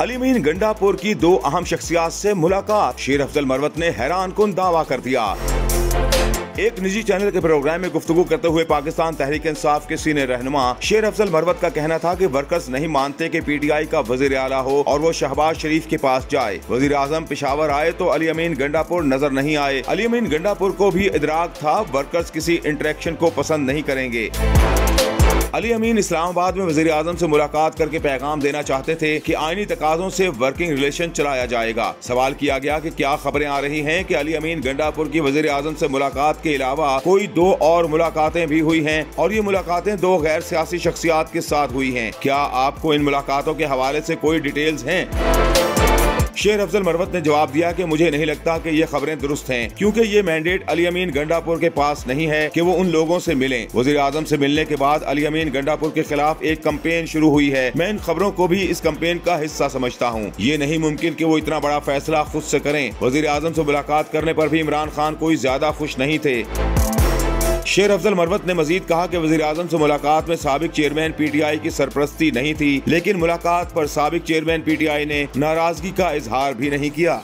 अलीमीन गंडापुर की दो अहम शख्सियात से मुलाकात। शेर अफजल मरवत ने हैरान कन दावा कर दिया। एक निजी चैनल के प्रोग्राम में गुफ्तगू करते हुए पाकिस्तान तहरीक इंसाफ के सीनियर रहनुमा। शेर अफजल मरवत का कहना था कि वर्कर्स नहीं मानते कि पीटीआई का वज़ीर आला हो और वो शहबाज शरीफ के पास जाए। वज़ीर आज़म पिशावर आए तो अली अमीन गंडापुर नज़र नहीं आए। अली अमीन गंडापुर को भी इदराक था, वर्कर्स किसी इंटरेक्शन को पसंद नहीं करेंगे। अली अमीन इस्लामाबाद में वजी अजम से मुलाकात करके पैगाम देना चाहते थे की आईनी तकाजों से वर्किंग रिलेशन चलाया जाएगा। सवाल किया गया कि क्या खबरें आ रही हैं की अली अमीन गंडापुर की वजी अजम से मुलाकात के अलावा कोई दो और मुलाकातें भी हुई हैं और ये मुलाकातें दो गैर सियासी शख्सियात के साथ हुई हैं। क्या आपको इन मुलाकातों के हवाले ऐसी कोई डिटेल्स हैं? शेर अफजल मरवत ने जवाब दिया कि मुझे नहीं लगता कि ये खबरें दुरुस्त हैं, क्योंकि ये मैंडेट अली अमीन गंडापुर के पास नहीं है कि वो उन लोगों से मिलें। वज़ीर आज़म से मिलने के बाद अली अमीन गंडापुर के खिलाफ एक कम्पेन शुरू हुई है। मैं इन खबरों को भी इस कम्पेन का हिस्सा समझता हूँ। ये नहीं मुमकिन की वो इतना बड़ा फैसला खुद ऐसी करें। वज़ीर आज़म ऐसी मुलाकात करने आरोप भी इमरान खान कोई ज़्यादा खुश नहीं थे। शेर अफजल मरवत ने मजीद कहा कि वजी अजम ऐसी मुलाकात में सबक चेयरमैन पी टी आई की सरप्रस्ती नहीं थी, लेकिन मुलाकात आरोप सबक चेयरमैन पी टी आई ने नाराज़गी का इजहार भी नहीं किया।